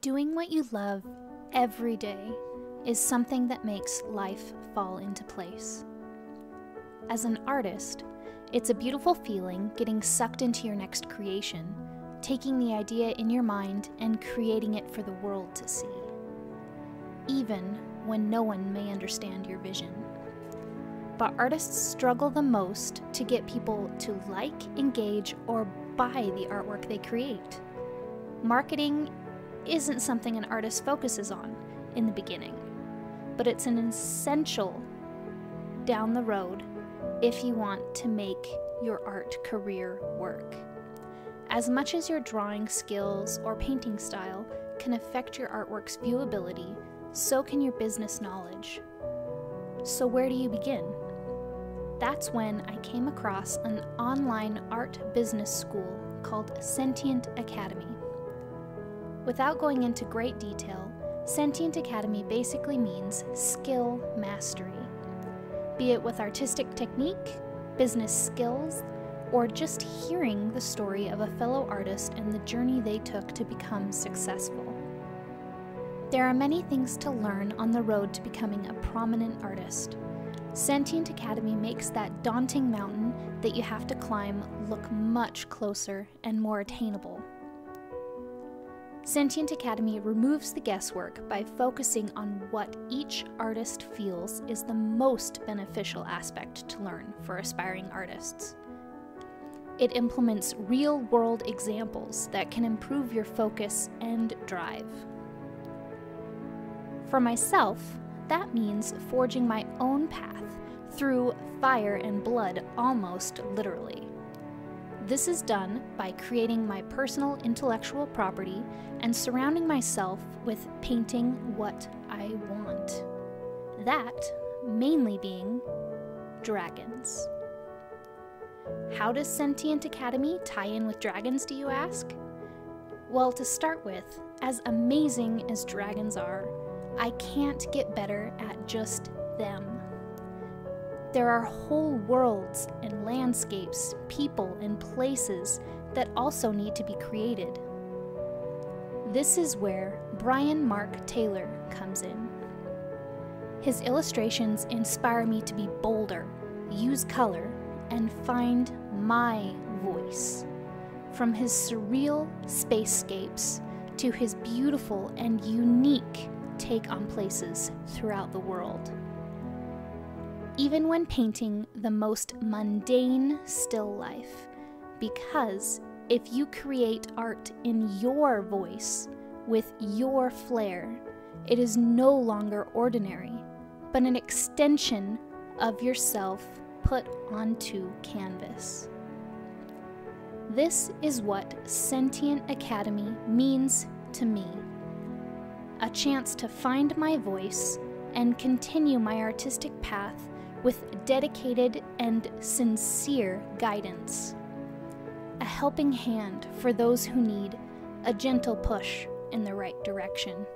Doing what you love every day is something that makes life fall into place. As an artist, it's a beautiful feeling getting sucked into your next creation, taking the idea in your mind and creating it for the world to see, even when no one may understand your vision. But artists struggle the most to get people to like, engage, or buy the artwork they create. Marketing isn't something an artist focuses on in the beginning, but it's an essential down the road if you want to make your art career work. As much as your drawing skills or painting style can affect your artwork's viewability, so can your business knowledge. So, where do you begin? That's when I came across an online art business school called Sentient Academy. Without going into great detail, Sentient Academy basically means skill mastery. Be it with artistic technique, business skills, or just hearing the story of a fellow artist and the journey they took to become successful. There are many things to learn on the road to becoming a prominent artist. Sentient Academy makes that daunting mountain that you have to climb look much closer and more attainable. Sentient Academy removes the guesswork by focusing on what each artist feels is the most beneficial aspect to learn for aspiring artists. It implements real world examples that can improve your focus and drive. For myself, that means forging my own path through fire and blood almost literally. This is done by creating my personal intellectual property and surrounding myself with painting what I want. That mainly being dragons. How does Sentient Academy tie in with dragons, do you ask? Well, to start with, as amazing as dragons are, I can't get better at just them. There are whole worlds and landscapes, people, and places that also need to be created. This is where Brian Mark Taylor comes in. His illustrations inspire me to be bolder, use color, and find my voice. From his surreal spacescapes to his beautiful and unique take on places throughout the world even when painting the most mundane still life. Because if you create art in your voice, with your flair, it is no longer ordinary, but an extension of yourself put onto canvas. This is what Sentient Academy means to me a chance to find my voice and continue my artistic path with dedicated and sincere guidance. A helping hand for those who need a gentle push in the right direction.